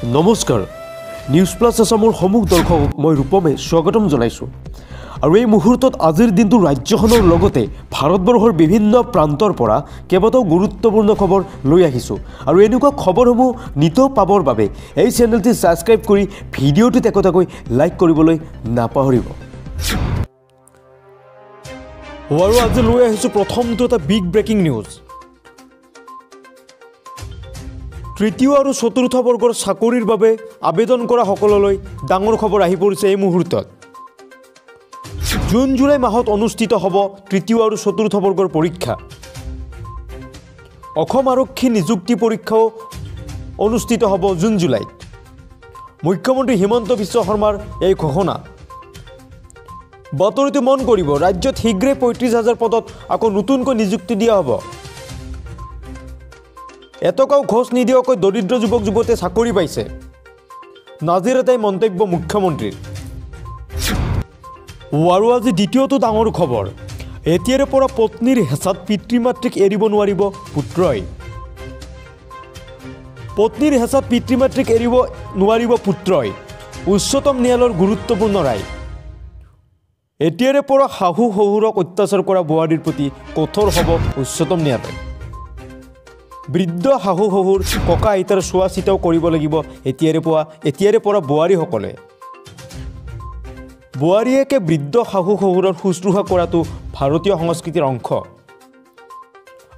নমস্কাৰ। News plus আছামৰ সমূহ দৰ্শকক মই ৰূপমে স্বাগতম জনাইছোঁ। আৰু এই মুহূৰ্তত আজিৰ দিনটো ৰাজ্যখনৰ লগতে ভাৰতবৰ্ষৰ বিভিন্ন প্ৰান্তৰ পৰা কেইবাটাও গুৰুত্বপূৰ্ণ খবৰ লৈ আহিছোঁ। আৰু এনেকুৱা খবৰসমূহ নিতৌ পাবৰ বাবে এই চেনেলটি ছাবস্ক্ৰাইব কৰি ভিডিঅ'টোত একোটাকৈ লাইক কৰিবলৈ নাপাহৰিব। আৰু আজি লৈ আহিছোঁ প্ৰথমটো এটা বিগ ব্ৰেকিং নিউজ তৃতীয় আৰু চতুৰ্থ বৰ্গৰ চাকৰিৰ বাবে আবেদন কৰা সকললৈ ডাঙৰ খবৰ আহি পৰিছে এই মুহূৰ্তত। জুন জুলাই মাহত অনুষ্ঠিত হ'ব তৃতীয় আৰু চতুৰ্থ বৰ্গৰ পৰীক্ষা। অসম আৰক্ষী নিযুক্তি পৰীক্ষাও অনুষ্ঠিত হ'ব জুন জুলাইত। মুখ্যমন্ত্ৰী হিমন্ত বিশ্ব শৰ্মাৰ এই ঘোষণা। বাতৰিটো মন কৰিব ৰাজ্যত শীঘ্ৰে পঁয়ত্ৰিছ হাজাৰ পদত আকৌ নতুনকৈ নিযুক্তি দিয়া হ'ব। এটকাও ঘোষ নিদিয়াকৈ দৰিদ্ৰ যুৱক যুৱতীয়ে চাকৰি পাইছে। নাজিৰ এটাই মন্তব্য মুখ্যমন্ত্ৰীৰ। আৰু আজি দ্বিতীয়টো ডাঙৰ খবৰ। এতিয়াৰে পৰা পত্নীৰ হেঁচাত পিতৃ মাতৃক এৰিব নোৱাৰিব পুত্ৰই। পত্নীৰ হেঁচাত পিতৃ মাতৃক এৰিব নোৱাৰিব পুত্ৰই। উচ্চতম ন্যায়ালয়ৰ গুৰুত্বপূৰ্ণ ৰায়। এতিয়াৰে পৰা শাহু শহুৰক অত্যাচাৰ কৰা বোৱাৰীৰ প্ৰতি কঠোৰ হ'ব উচ্চতম ন্যায়ালয়। বৃদ্ধ শাহু শহুৰ ককা আইতাৰ চোৱা চিতাও কৰিব লাগিব এতিয়াৰে পৰা এতিয়াৰে পৰা বোৱাৰীসকলে। বোৱাৰীয়েকে বৃদ্ধ শাহু শহুৰৰ শুশ্ৰূষা কৰাটো ভাৰতীয় সংস্কৃতিৰ অংশ।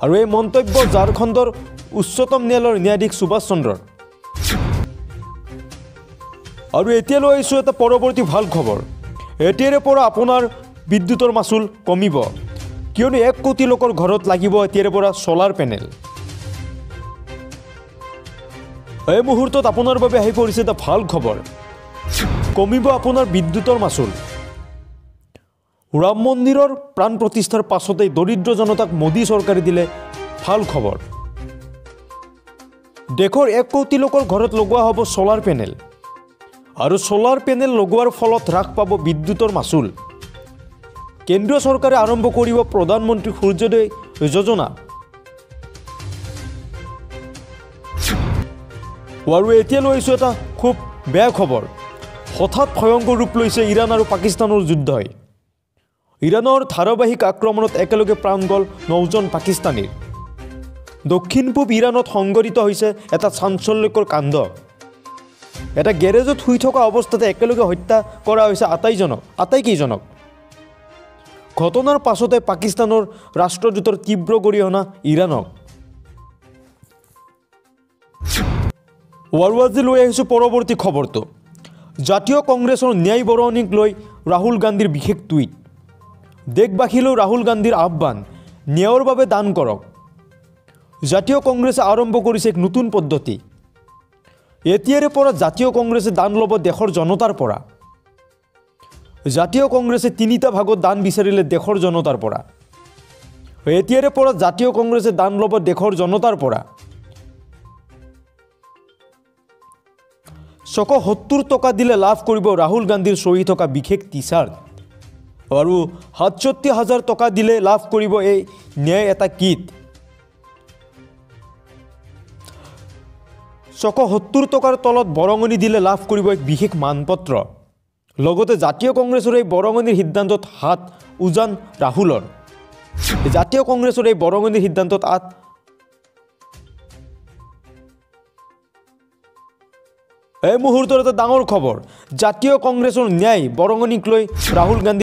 আৰু এই মন্তব্য ঝাৰখণ্ডৰ উচ্চতম ন্যায়ালয়ৰ ন্যায়াধীশ সুভাষ চন্দ্ৰৰ। আৰু এতিয়া লৈ আহিছোঁ এটা পৰৱৰ্তী ভাল খবৰ। এতিয়াৰে পৰা আপোনাৰ বিদ্যুতৰ মাচুল কমিব। কিয়নো এক কোটি লোকৰ ঘৰত লাগিব এতিয়াৰে পৰা চ'লাৰ পেনেল। এই মুহূৰ্তত আপোনাৰ বাবে আহি পৰিছে এটা ভাল খবৰ। কমিব আপোনাৰ বিদ্যুতৰ মাচুল। ৰাম মন্দিৰৰ প্ৰাণ প্ৰতিষ্ঠাৰ পাছতেই দৰিদ্ৰ জনতাক মোদী চৰকাৰে দিলে ভাল খবৰ। দেশৰ এক কোটি লোকৰ ঘৰত লগোৱা হ'ব চ'লাৰ পেনেল। আৰু চ'লাৰ পেনেল লগোৱাৰ ফলত হ্ৰাস পাব বিদ্যুতৰ মাচুল। কেন্দ্ৰীয় চৰকাৰে আৰম্ভ কৰিব প্ৰধানমন্ত্ৰী সূৰ্যোদয় যোজনা। আৰু এতিয়া লৈ আহিছোঁ এটা খুব বেয়া খবৰ। হঠাৎ ভয়ংকৰ ৰূপ লৈছে ইৰাণ আৰু পাকিস্তানৰ যুদ্ধই ইৰাণৰ ধাৰাবাহিক আক্ৰমণত একেলগে প্ৰাণ গ'ল নজন পাকিস্তানীৰ। দক্ষিণ পূব ইৰাণত সংঘটিত হৈছে এটা চাঞ্চল্যকৰ কাণ্ড। এটা গেৰেজত শুই থকা অৱস্থাতে একেলগে হত্যা কৰা হৈছে আটাইজনক আটাইকেইজনক। ঘটনাৰ পাছতে পাকিস্তানৰ ৰাষ্ট্ৰদূতৰ তীব্ৰ গৰিহণা ইৰাণক। আজি লৈ আহিছোঁ পৰৱৰ্তী খবৰটো জাতীয় কংগ্ৰেছৰ ন্যায় বৰঙণিক লৈ ৰাহুল গান্ধীৰ বিশেষ টুইট। দেশবাসীলৈ ৰাহুল গান্ধীৰ আহ্বান ন্যায়ৰ বাবে দান কৰক। জাতীয় কংগ্ৰেছে আৰম্ভ কৰিছে এক নতুন পদ্ধতি। এতিয়াৰে পৰা জাতীয় কংগ্ৰেছে দান ল'ব দেশৰ জনতাৰ পৰা। জাতীয় কংগ্ৰেছে তিনিটা ভাগত দান বিচাৰিলে দেশৰ জনতাৰ পৰা। এতিয়াৰে পৰা জাতীয় কংগ্ৰেছে দান ল'ব দেশৰ জনতাৰ পৰা। ছশ সত্তৰ টকা দিলে লাভ কৰিব ৰাহুল গান্ধীৰ চহি থকা বিশেষ টি চাৰ্ট আৰু সাতষষ্ঠি হাজাৰ টকা দিলে লাভ কৰিব এই ন্যায় এটা কিট ছশ সত্তৰ টকাৰ তলত বৰঙণি দিলে লাভ কৰিব এক বিশেষ মানপত্ৰ। লগতে জাতীয় কংগ্ৰেছৰ এই বৰঙণিৰ সিদ্ধান্তত হাত উজান ৰাহুলৰ। জাতীয় কংগ্ৰেছৰ এই বৰঙণিৰ সিদ্ধান্তত আঠ এই মুহূৰ্তৰ এটা ডাঙৰ খবৰ। জাতীয় কংগ্ৰেছৰ ন্যায় বৰঙণিক লৈ ৰাহুল গান্ধী